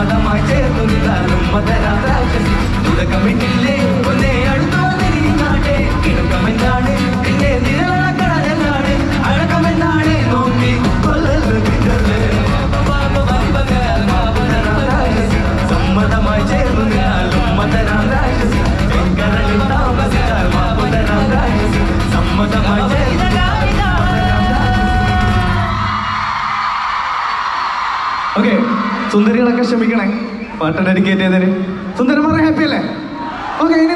മതമായി ചേർന്നു നിന്നാലും മതരാ രാക്ഷസി തുടക്കമിട്ടില്ലേ ഒന്നേ അടുത്തോ തിരിഞ്ഞാട്ടെ ക്ഷമിക്കണേ. പാട്ട് ഡെഡിക്കേറ്റ് ചെയ്തതിന് സുന്ദരന്മാരെ ഹാപ്പി അല്ലേ? ഓക്കെ ഇനി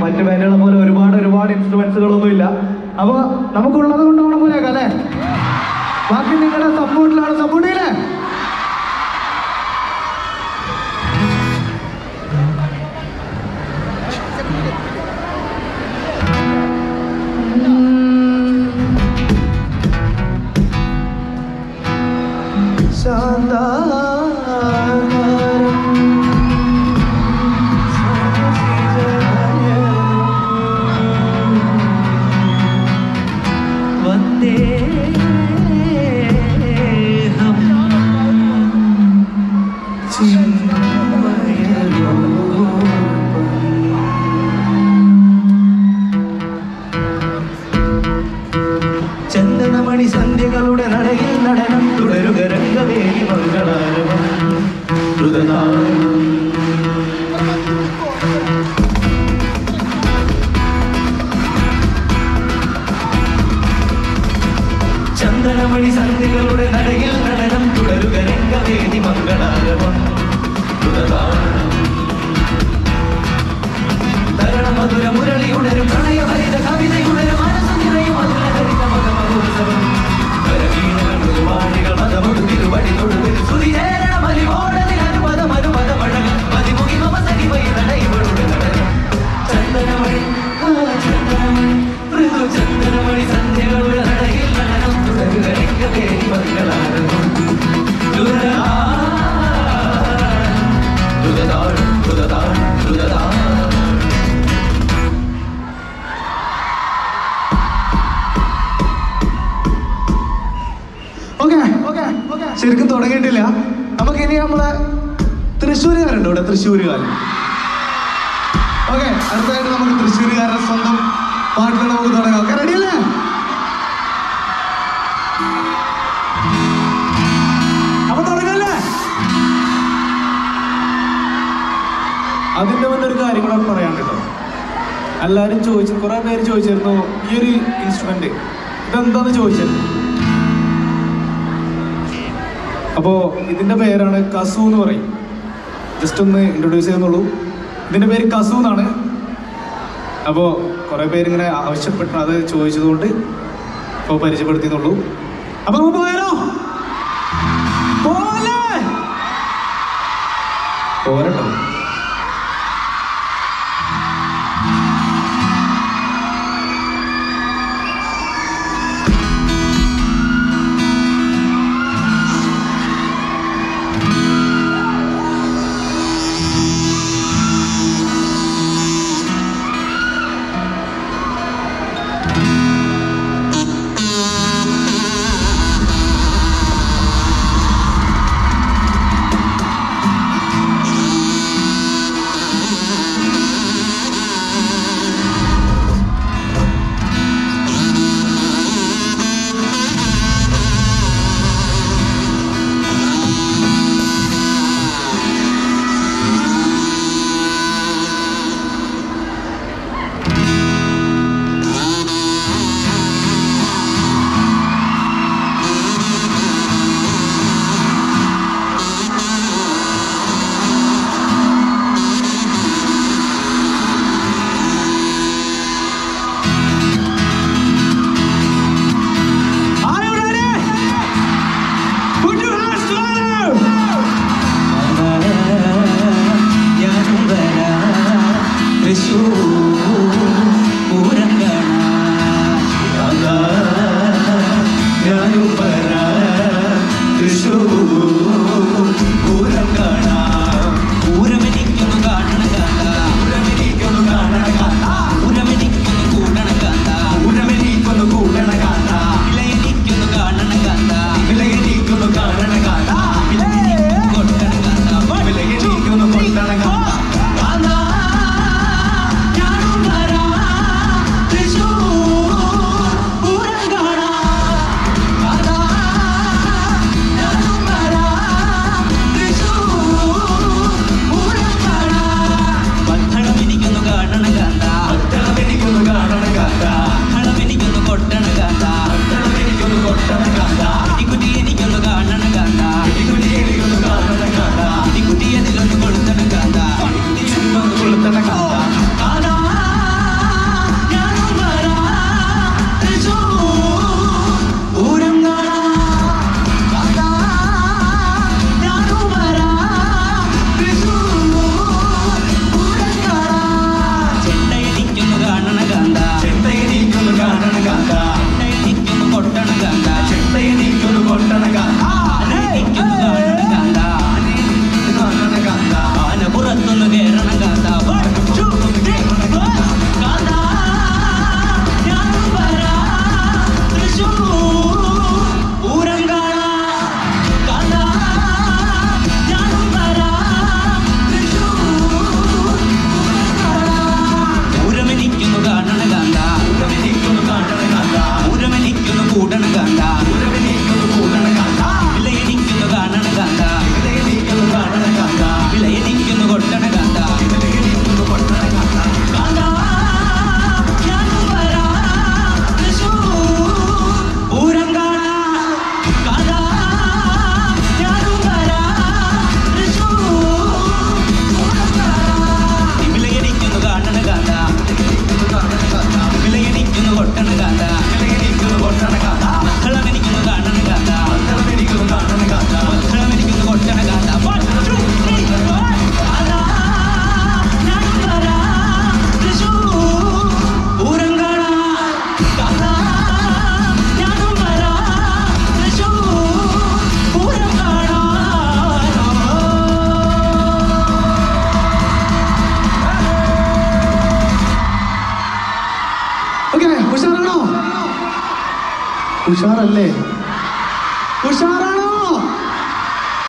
മറ്റു ബാൻഡുകളെ പോലെ ഒരുപാട് ഒരുപാട് ഇൻസ്ട്രുമെന്റ്സുകളൊന്നും ഇല്ല അപ്പൊ നമുക്കുള്ളത് കൊണ്ട് ഓണം പോലെയാക്കാം അല്ലേ? ബാക്കി നിങ്ങളുടെ để hầm ശരിക്കും തുടങ്ങിയിട്ടില്ല. നമുക്ക് ഇനി നമ്മളെ തൃശ്ശൂരുകാരുണ്ട് ഇവിടെ? തൃശ്ശൂരുകാരൻ ഓക്കെ അടുത്തായിട്ട് നമുക്ക് തൃശ്ശൂരുകാരുടെ സ്വന്തം പാട്ടുകൾ നമുക്ക് തുടങ്ങാം. റെഡിയല്ലേ അപ്പൊ തുടങ്ങല്ലേ? അതിന്റെ മുന്നേ ഒരു കാര്യം കൂടെ പറയാൻ കേട്ടോ. എല്ലാവരും ചോദിച്ചു കുറെ പേര് ചോദിച്ചിരുന്നു ഈ ഒരു ഇൻസ്ട്രുമെന്റ് ഇതെന്താന്ന് ചോദിച്ചത് അപ്പോ ഇതിന്റെ പേരാണ് കസു എന്ന് പറയും. ജസ്റ്റ് ഒന്ന് ഇൻട്രൊഡ്യൂസ് ചെയ്യുന്നുള്ളൂ. ഇതിന്റെ പേര് കസു എന്നാണ്. അപ്പോൾ കുറേ പേരിങ്ങനെ ആവശ്യപ്പെട്ട അത് ചോദിച്ചതുകൊണ്ട് ഇപ്പോൾ പരിചയപ്പെടുത്തിയെന്നുള്ളൂ അപ്പൊ നമുക്ക് പോയാലോ? പോരട്ടോ ും. ಹುಷಾರಲ್ಲೇ ಹುಷಾರ